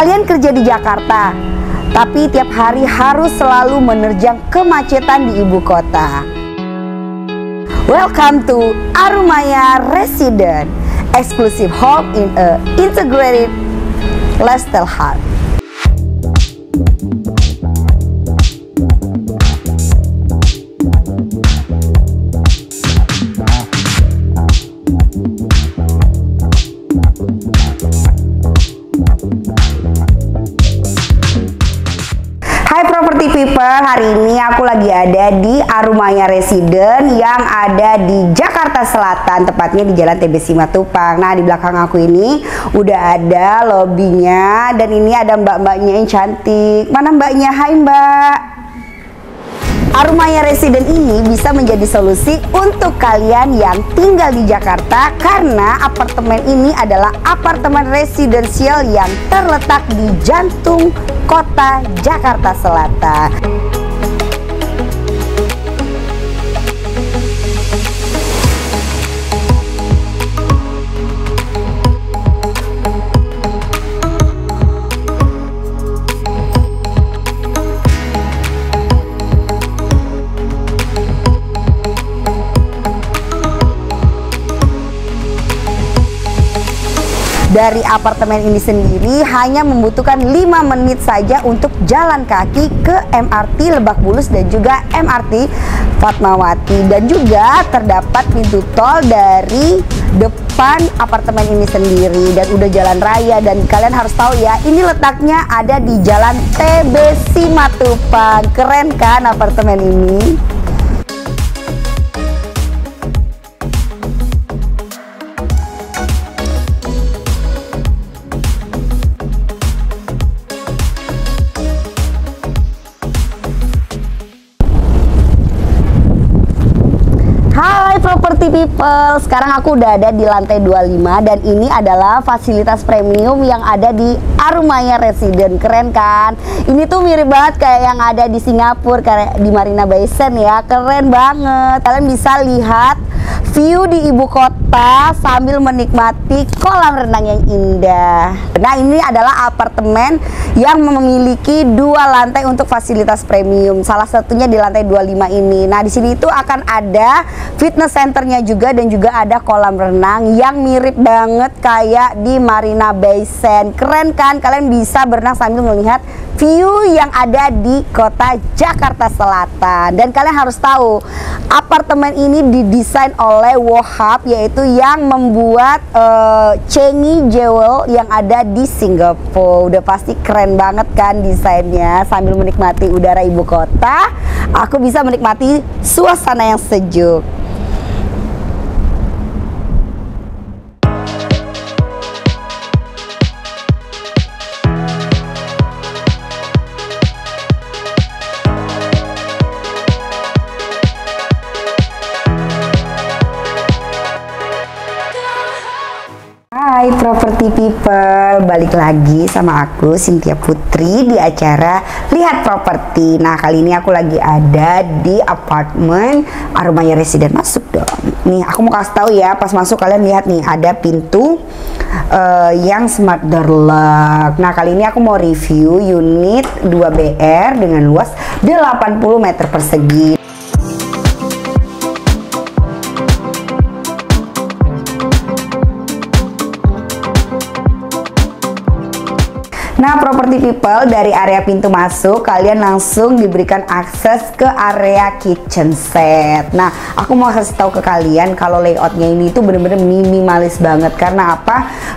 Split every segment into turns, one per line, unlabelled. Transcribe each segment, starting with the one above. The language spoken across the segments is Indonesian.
Kalian kerja di Jakarta, tapi tiap hari harus selalu menerjang kemacetan di ibu kota. Welcome to Arumaya Resident, exclusive home in a integrated lifestyle hub. Aku lagi ada di Arumaya Resident yang ada di Jakarta Selatan, tepatnya di Jalan TB Simatupang. Nah, di belakang aku ini udah ada lobbynya dan ini ada mbak-mbaknya yang cantik. Mana mbaknya? Hai mbak. Arumaya Resident ini bisa menjadi solusi untuk kalian yang tinggal di Jakarta karena apartemen ini adalah apartemen residensial yang terletak di jantung kota Jakarta Selatan. Dari apartemen ini sendiri hanya membutuhkan 5 menit saja untuk jalan kaki ke MRT Lebak Bulus dan juga MRT Fatmawati. Dan juga terdapat pintu tol dari depan apartemen ini sendiri dan udah jalan raya. Dan kalian harus tahu ya ini letaknya ada di jalan TB Simatupang. Keren kan apartemen ini Property people, sekarang aku udah ada di lantai 25 dan ini adalah fasilitas premium yang ada di Arumaya Resident. Keren kan? Ini tuh mirip banget kayak yang ada di Singapura, kayak di Marina Bay Sands ya. Keren banget. Kalian bisa lihat view di ibu kota sambil menikmati kolam renang yang indah. Nah, ini adalah apartemen yang memiliki dua lantai untuk fasilitas premium. Salah satunya di lantai 25 ini. Nah, di sini itu akan ada fitness centernya juga dan juga ada kolam renang yang mirip banget kayak di Marina Bay Sands. Keren kan? Kalian bisa berenang sambil melihat view yang ada di kota Jakarta Selatan. Dan kalian harus tahu, apartemen ini didesain oleh Wohab yaitu yang membuat uh, Chengi Jewel yang ada di Singapura. Udah pasti keren banget kan desainnya. Sambil menikmati udara ibu kota, aku bisa menikmati suasana yang sejuk. Hai property people, balik lagi sama aku Cynthia Putri di acara Lihat Properti. Nah kali ini aku lagi ada di apartemen Arumaya Resident. Masuk dong. Nih aku mau kasih tahu ya, pas masuk kalian lihat nih ada pintu uh, yang smart door lock. Nah kali ini aku mau review unit 2BR dengan luas 80 meter persegi. Nah, property people dari area pintu masuk kalian langsung diberikan akses ke area kitchen set. Nah, aku mau kasih tahu ke kalian kalau layoutnya ini tuh bener-bener minimalis banget karena apa?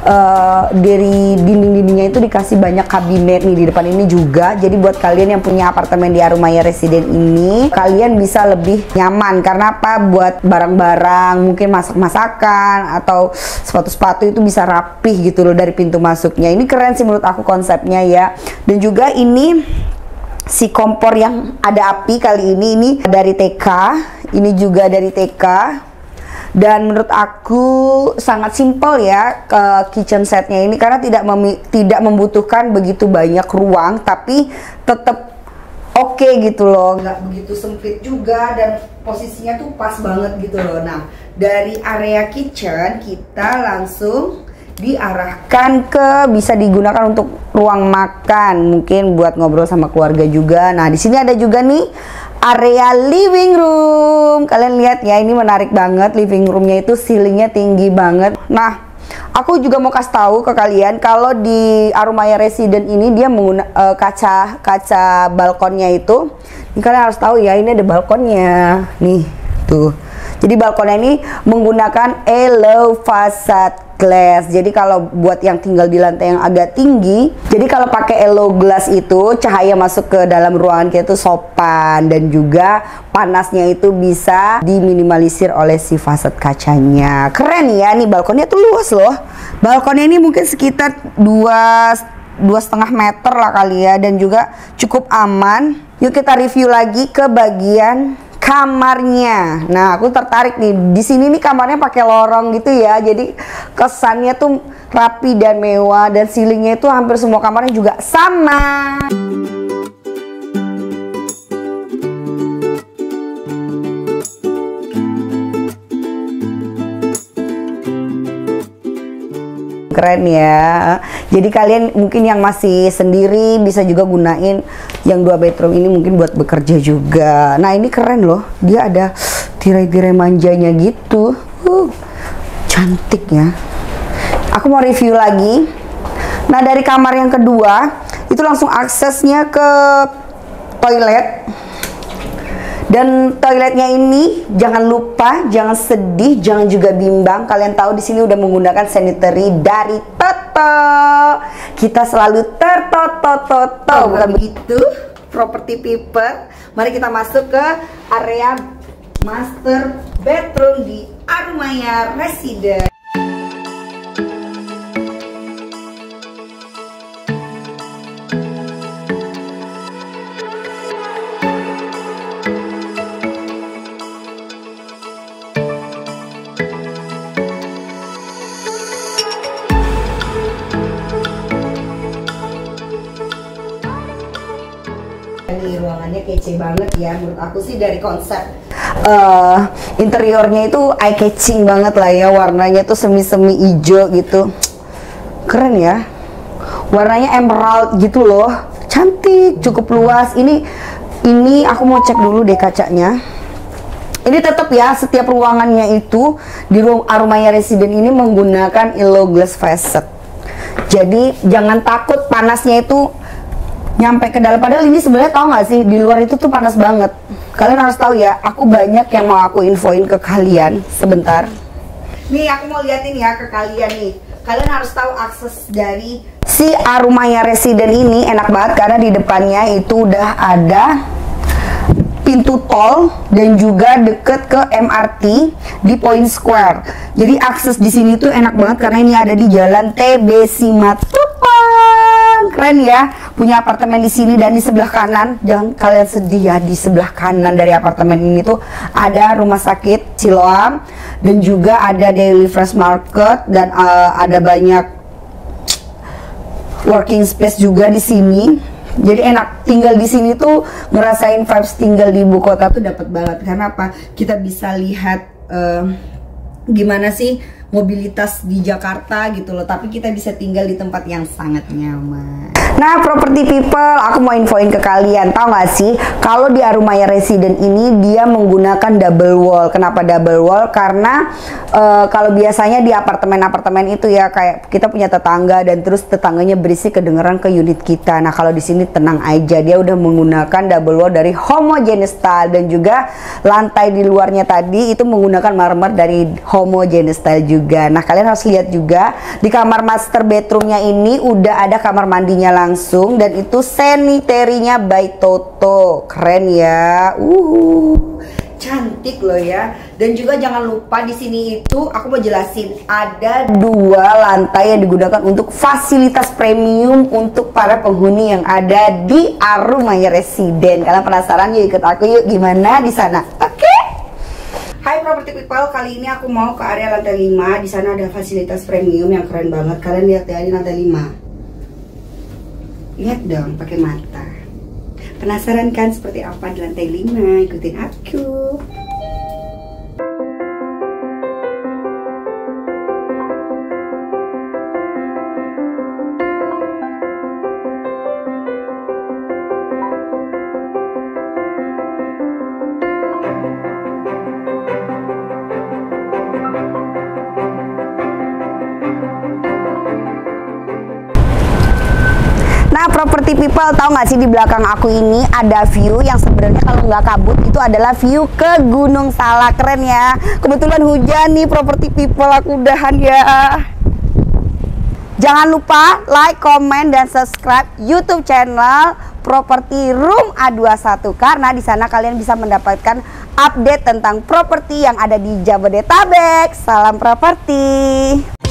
Uh, dari dinding-dindingnya itu dikasih banyak kabinet nih di depan ini juga. Jadi buat kalian yang punya apartemen di Arumaya Resident ini, kalian bisa lebih nyaman karena apa? Buat barang-barang, mungkin masak-masakan atau sepatu-sepatu itu bisa rapih gitu loh dari pintu masuknya. Ini keren sih menurut aku konsep konsepnya ya. Dan juga ini si kompor yang ada api kali ini ini dari TK ini juga dari TK dan menurut aku sangat simpel ya ke kitchen setnya ini karena tidak tidak membutuhkan begitu banyak ruang tapi tetap oke okay gitu loh. Nggak begitu sempit juga dan posisinya tuh pas banget gitu loh. Nah dari area kitchen kita langsung diarahkan ke bisa digunakan untuk ruang makan, mungkin buat ngobrol sama keluarga juga. Nah, di sini ada juga nih area living room. Kalian lihat ya, ini menarik banget living roomnya itu ceilingnya tinggi banget. Nah, aku juga mau kasih tahu ke kalian kalau di Arumaya Resident ini dia menggunakan uh, kaca kaca balkonnya itu. Ini kalian harus tahu ya, ini ada balkonnya. Nih, tuh. Jadi balkonnya ini menggunakan facade glass. Jadi kalau buat yang tinggal di lantai yang agak tinggi, jadi kalau pakai elo glass itu cahaya masuk ke dalam ruangan kita itu sopan dan juga panasnya itu bisa diminimalisir oleh si fasad kacanya. Keren ya nih balkonnya tuh luas loh. Balkonnya ini mungkin sekitar dua dua setengah meter lah kali ya dan juga cukup aman. Yuk kita review lagi ke bagian kamarnya. Nah, aku tertarik nih. Di sini nih kamarnya pakai lorong gitu ya. Jadi kesannya tuh rapi dan mewah dan ceilingnya itu hampir semua kamarnya juga sama. keren ya jadi kalian mungkin yang masih sendiri bisa juga gunain yang dua bedroom ini mungkin buat bekerja juga. Nah ini keren loh. Dia ada tirai-tirai manjanya gitu. Uh, cantik ya aku mau review lagi. Nah dari kamar yang kedua itu langsung aksesnya ke toilet dan toiletnya ini jangan lupa, jangan sedih, jangan juga bimbang. Kalian tahu di sini udah menggunakan sanitary dari Toto. Kita selalu tertoto-toto, bukan begitu? Property people. Mari kita masuk ke area master bedroom di Arumaya Residence. Kece banget ya menurut aku sih dari konsep. Uh, interiornya itu eye catching banget lah ya warnanya tuh semi-semi hijau gitu. Keren ya. Warnanya emerald gitu loh. Cantik cukup luas. Ini ini aku mau cek dulu deh kacanya. Ini tetap ya setiap ruangannya itu di ruang Arumaya Resident ini menggunakan Illo Glass Facet. Jadi jangan takut panasnya itu nyampe ke dalam. Padahal ini sebenarnya tau gak sih di luar itu tuh panas banget. Kalian harus tahu ya aku banyak yang mau aku infoin ke kalian. Sebentar. Nih aku mau liatin ya ke kalian nih. Kalian harus tahu akses dari si Arumaya Resident ini enak banget karena di depannya itu udah ada pintu tol dan juga deket ke MRT di Point Square. Jadi akses di sini tuh enak banget karena ini ada di Jalan TB Simatupang. Keren ya, punya apartemen di sini dan di sebelah kanan. Jangan kalian sedih ya, di sebelah kanan dari apartemen ini tuh ada rumah sakit Siloam dan juga ada Daily Fresh Market dan uh, ada banyak working space juga di sini. Jadi enak tinggal di sini tuh ngerasain vibes tinggal di ibu kota tuh dapat banget. Karena apa? Kita bisa lihat uh, gimana sih mobilitas di Jakarta gitu loh. Tapi kita bisa tinggal di tempat yang sangat nyaman. Nah property people aku mau infoin ke kalian. Tahu gak sih? Kalau di Arumaya Resident ini dia menggunakan double wall. Kenapa double wall? Karena uh, kalau biasanya di apartemen-apartemen itu ya kayak kita punya tetangga dan terus tetangganya berisi kedengeran ke unit kita. Nah kalau di sini tenang aja. Dia udah menggunakan double wall dari homogeneous style. Dan juga lantai di luarnya tadi itu menggunakan marmer dari homogeneous style juga juga. Nah, kalian harus lihat juga di kamar master bedroomnya ini udah ada kamar mandinya langsung dan itu sanitary-nya by Toto. Keren ya. Uh. Cantik loh ya. Dan juga jangan lupa di sini itu aku mau jelasin ada dua lantai yang digunakan untuk fasilitas premium untuk para penghuni yang ada di Arumaya Resident. Kalian penasaran yuk ikut aku yuk gimana di sana? Hai property people, kali ini aku mau ke area lantai 5 Di sana ada fasilitas premium yang keren banget. Kalian lihat ya, di lantai 5 Lihat dong, pakai mata. Penasaran kan seperti apa di lantai 5? Ikutin aku Nah, property people tahu nggak sih di belakang aku ini ada view yang sebenarnya kalau nggak kabut itu adalah view ke Gunung Salak keren ya. Kebetulan hujan nih property people aku udahan ya. Jangan lupa like, comment, dan subscribe YouTube channel Properti Room A21 karena di sana kalian bisa mendapatkan update tentang properti yang ada di Jabodetabek. Salam properti.